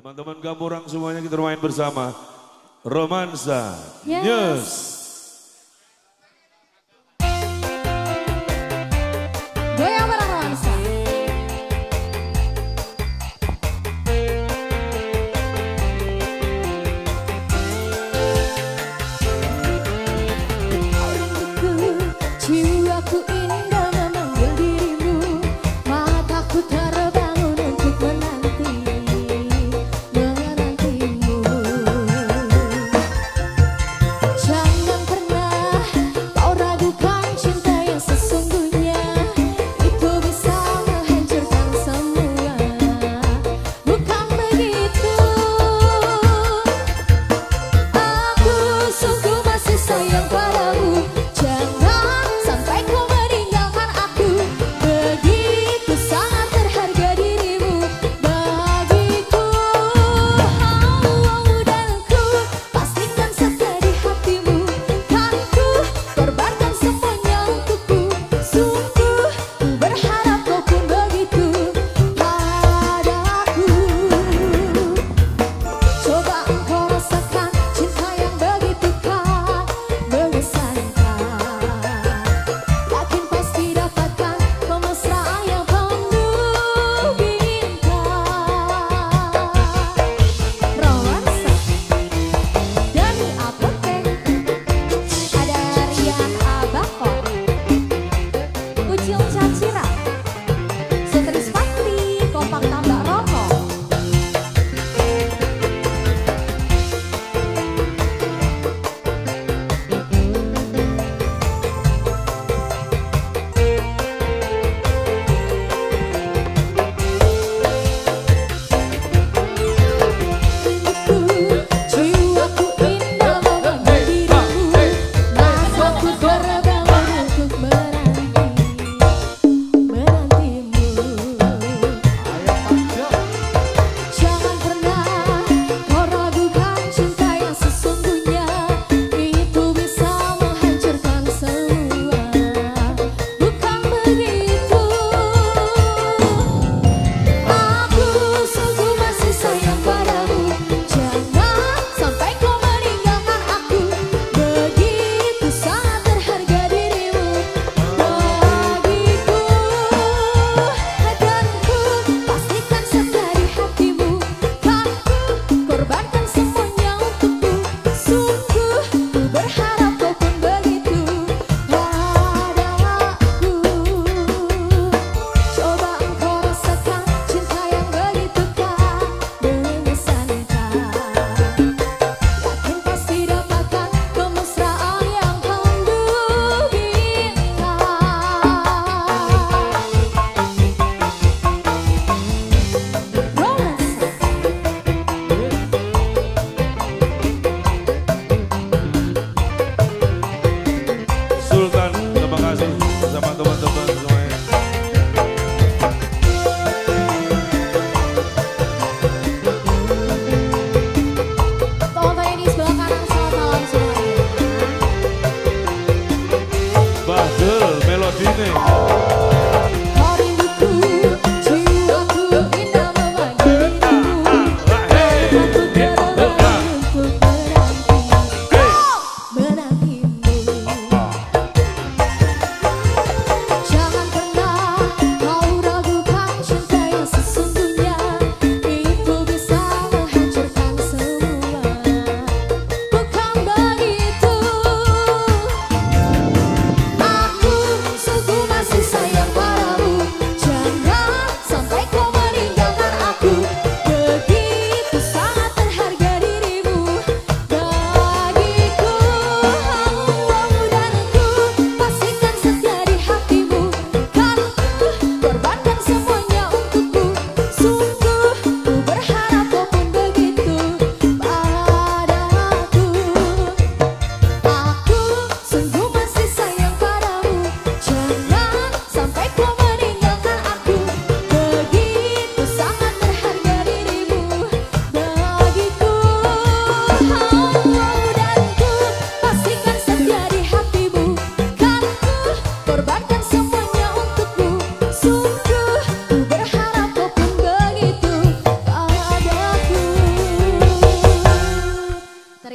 Teman-teman Gamurang semuanya kita main bersama. Romansa Yes. News. Goyang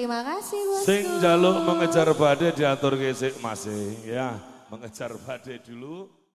Terima kasih bosku. Sing jaluk mengejar badai diatur gesek masing ya. Mengejar badai dulu.